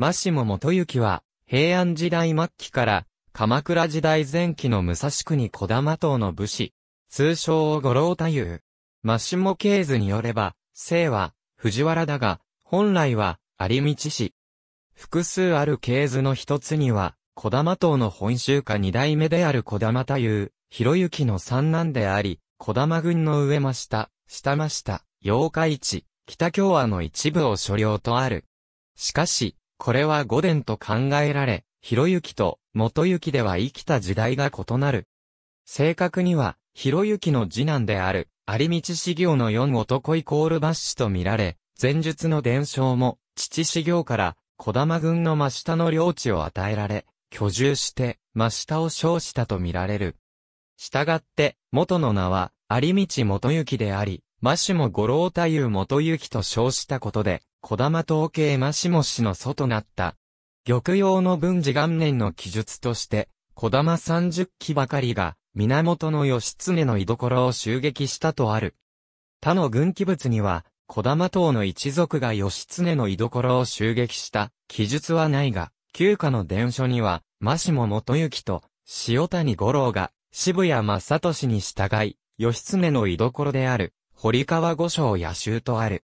マシモ元行は、平安時代末期から、鎌倉時代前期の武蔵国小玉島の武士、通称五郎太夫。マシモ系図によれば、姓は、藤原だが、本来は、有道氏。複数ある系図の一つには、小玉島の本州家二代目である小玉太夫、広行の三男であり、小玉郡の上真下、下真下、八日市、北京和の一部を所領とある。しかし、これは五伝と考えられ、広行と元行では生きた時代が異なる。正確には、広行の次男である、有道修行の四男イコール抜子と見られ、前述の伝承も、父修行から、小玉軍の真下の領地を与えられ、居住して、真下を称したと見られる。したがって、元の名は、有道元行であり、マシモ五郎太夫元行と称したことで、小玉統計マシモ氏の祖となった。玉葉の文治元年の記述として、小玉三十期ばかりが、源義経の居所を襲撃したとある。他の軍記物には、小玉島の一族が義経の居所を襲撃した記述はないが、旧家の伝書には、マシモ元行と塩谷五郎が渋谷正俊に従い、義経の居所である堀川五章野州とある。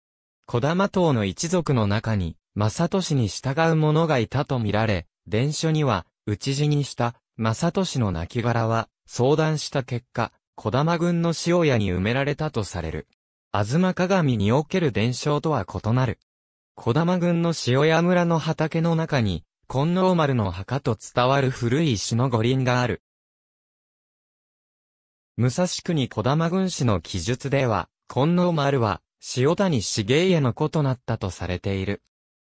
小玉島の一族の中に、正俊に従う者がいたとみられ、伝書には、討ち死にした、正俊の亡骸は、相談した結果、小玉軍の塩屋に埋められたとされる。吾妻鏡における伝承とは異なる。小玉軍の塩屋村の畑の中に、金王丸の墓と伝わる古い石の五輪がある。武蔵国小玉軍師の記述では、金王丸は、塩谷重家の子となったとされている。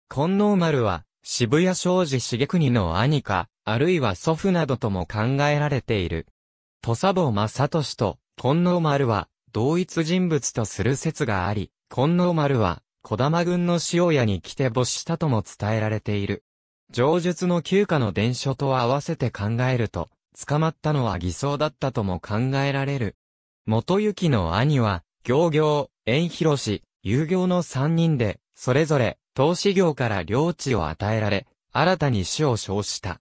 金王丸は、渋谷正治重国の兄か、あるいは祖父などとも考えられている。土佐坊正俊と、金王丸は、同一人物とする説があり、金王丸は、小玉軍の塩屋に来て没したとも伝えられている。上述の旧家の伝書と合わせて考えると、捕まったのは偽装だったとも考えられる。元行の兄は、行業、縁広し、遊行の三人で、それぞれ、投資業から領地を与えられ、新たに死を称した。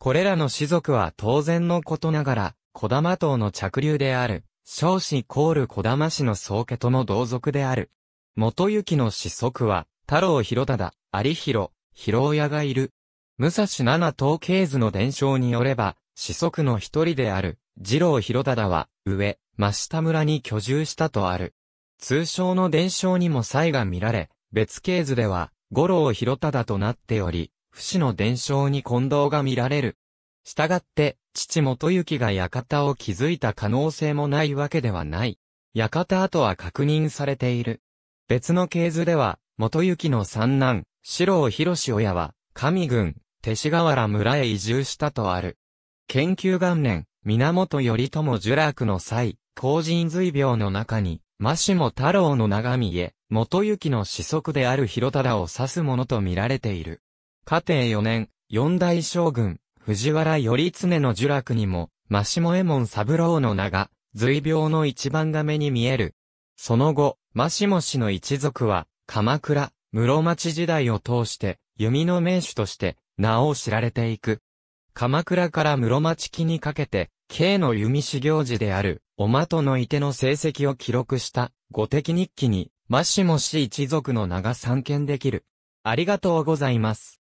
これらの士族は当然のことながら、小玉島の着流である、少子コール小玉氏の宗家とも同族である。元行の子息は、太郎広忠、有広、広親がいる。武蔵七統計図の伝承によれば、子息の一人である、次郎広忠は、上、真下村に居住したとある。通称の伝承にも差異が見られ、別系図では、五郎広忠となっており、不死の伝承に混同が見られる。したがって、父元行が館を築いた可能性もないわけではない。館跡は確認されている。別の系図では、元行の三男、四郎広志親は、上郡、勅使河原村へ移住したとある。研究元年、源頼朝呪落の際、後人随病の中に、マシモ太郎の長見へ、元行の子息である広忠を指すものと見られている。家庭4年、四代将軍、藤原頼常の呪落にも、マシモ右衛門三郎の名が、随病の一番画面に見える。その後、マシモ氏の一族は、鎌倉、室町時代を通して、弓の名手として、名を知られていく。鎌倉から室町期にかけて、慶の弓修行時である、おまとのいての成績を記録した、五敵日記に、ましもし一族の名が参見できる。ありがとうございます。